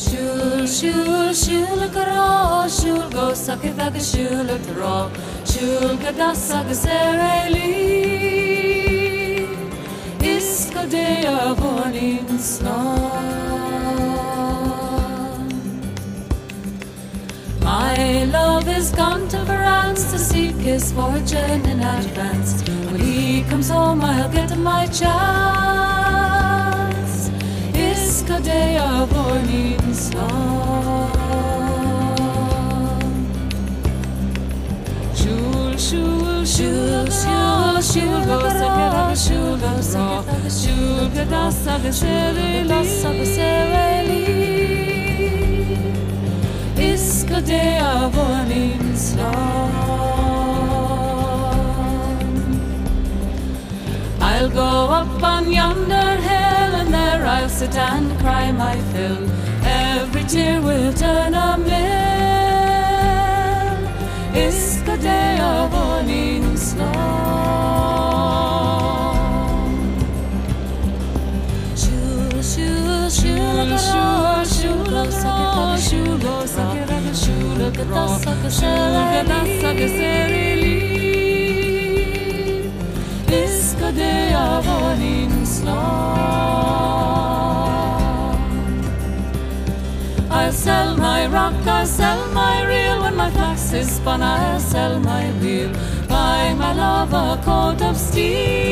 Shul, shul, shul kara, shul go sakit ag shul tro, shul gadas ag sereli. Iska de avonin My love is gone to France to seek his fortune in advance. When he comes home, I'll get my chance the day of morning sun. Shul, shul, shul, shul, shul, shul shul, shul shul, shul, shul, shul, shul. I'll go up on yonder sit and cry my fill. Every tear will turn a mill. Iska de avonin Shul, shul, shul, shul, shul, shul, shul, shul, shul, gadasa, gasereli. Iska I'll sell my rock, I'll sell my reel. When my flax is spun, I'll sell my wheel. Buy my love a coat of steel